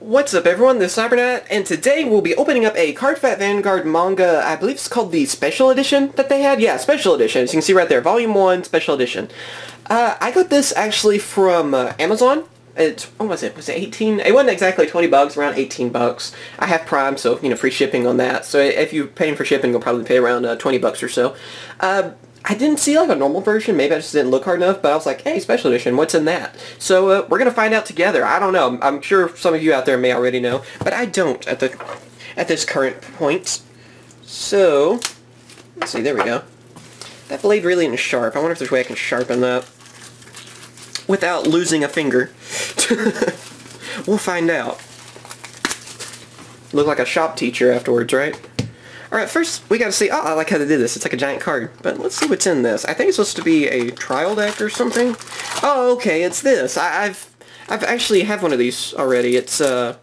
What's up everyone, this is Cyberknight, and today we'll be opening up a Cardfight Vanguard manga, I believe it's called the Special Edition that they had? Yeah, Special Edition, as you can see right there, Volume 1, Special Edition. Uh, I got this actually from uh, Amazon. It's, what was it, was it 18? It wasn't exactly 20 bucks, around 18 bucks. I have Prime, so, you know, free shipping on that. So if you're paying for shipping, you'll probably pay around uh, 20 bucks or so. I didn't see like a normal version. Maybe I just didn't look hard enough, but I was like, hey, special edition, what's in that? So uh, we're going to find out together. I don't know. I'm sure some of you out there may already know, but I don't at the at this current point. So, let's see, there we go. That blade really isn't sharp. I wonder if there's a way I can sharpen that without losing a finger. we'll find out. Look like a shop teacher afterwards, right? Alright, first we gotta see, oh, I like how they did this. It's like a giant card. But let's see what's in this. I think it's supposed to be a trial deck or something. Oh, okay, it's this. I, have I've actually have one of these already. It's, uh,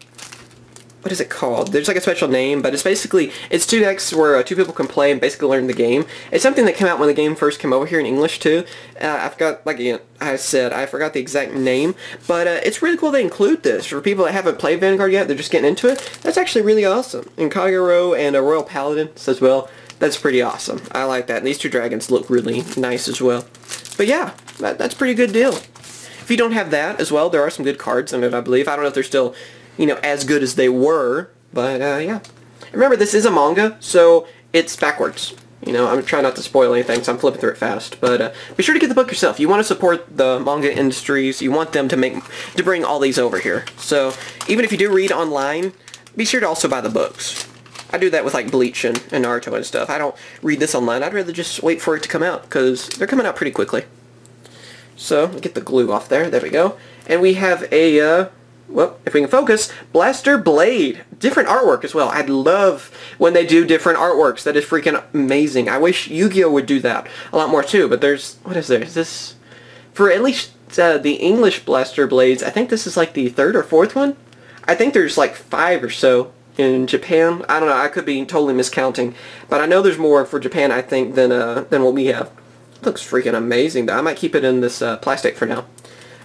what is it called? There's like a special name, but it's basically, it's two decks where uh, two people can play and basically learn the game. It's something that came out when the game first came over here in English too. Uh, I forgot, like I said, I forgot the exact name, but uh, it's really cool they include this. For people that haven't played Vanguard yet, they're just getting into it. That's actually really awesome. And Kagero and a Royal Paladin as well. That's pretty awesome. I like that. And these two dragons look really nice as well. But yeah, that, that's pretty good deal. If you don't have that as well, there are some good cards in it, I believe. I don't know if they're still you know, as good as they were. But, uh, yeah. Remember, this is a manga, so it's backwards. You know, I'm trying not to spoil anything, so I'm flipping through it fast. But uh, be sure to get the book yourself. You want to support the manga industries. You want them to make to bring all these over here. So even if you do read online, be sure to also buy the books. I do that with like Bleach and, and Naruto and stuff. I don't read this online. I'd rather just wait for it to come out because they're coming out pretty quickly. So get the glue off there. There we go. And we have a uh, well, if we can focus, Blaster Blade. Different artwork as well. I'd love when they do different artworks. That is freaking amazing. I wish Yu-Gi-Oh! would do that a lot more too, but there's, what is there? Is this, for at least uh, the English Blaster Blades, I think this is like the third or fourth one? I think there's like five or so in Japan. I don't know, I could be totally miscounting, but I know there's more for Japan, I think, than, uh, than what we have. looks freaking amazing, though. I might keep it in this uh, plastic for now.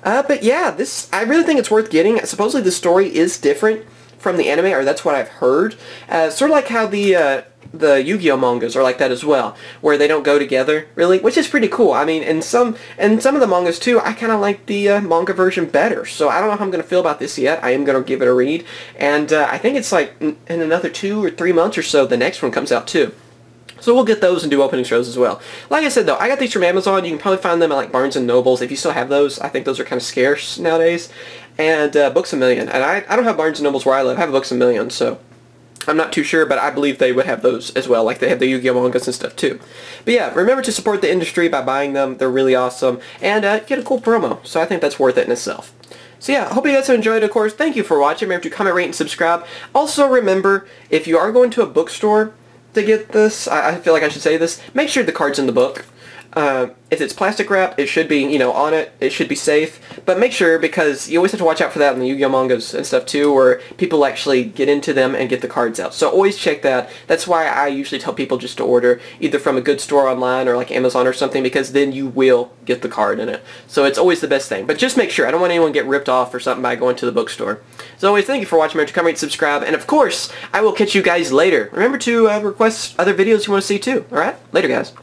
Uh, but yeah, this I really think it's worth getting. Supposedly the story is different from the anime, or that's what I've heard. Uh, sort of like how the uh, the Yu-Gi-Oh mangas are like that as well, where they don't go together really, which is pretty cool. I mean, and some and some of the mangas too, I kind of like the uh, manga version better. So I don't know how I'm gonna feel about this yet. I am gonna give it a read, and uh, I think it's like in another two or three months or so, the next one comes out too. So we'll get those and do opening shows as well. Like I said though, I got these from Amazon. You can probably find them at like Barnes & Nobles. If you still have those, I think those are kind of scarce nowadays. And uh, Books A Million. And I, I don't have Barnes & Nobles where I live. I have Books A Million, so I'm not too sure, but I believe they would have those as well. Like they have the Yu-Gi-Oh! mangas and stuff too. But yeah, remember to support the industry by buying them. They're really awesome. And uh, get a cool promo. So I think that's worth it in itself. So yeah, hope you guys have enjoyed, of course. Thank you for watching. Remember to comment, rate, and subscribe. Also remember, if you are going to a bookstore, to get this, I, I feel like I should say this, make sure the card's in the book. Uh, if it's plastic wrap, it should be, you know, on it. It should be safe. But make sure, because you always have to watch out for that in the Yu-Gi-Oh! mangas and stuff too, where people actually get into them and get the cards out. So always check that. That's why I usually tell people just to order either from a good store online or like Amazon or something, because then you will get the card in it. So it's always the best thing. But just make sure. I don't want anyone to get ripped off or something by going to the bookstore. As always, thank you for watching. Remember to comment, subscribe, and of course, I will catch you guys later. Remember to uh, request other videos you want to see too. Alright? Later, guys.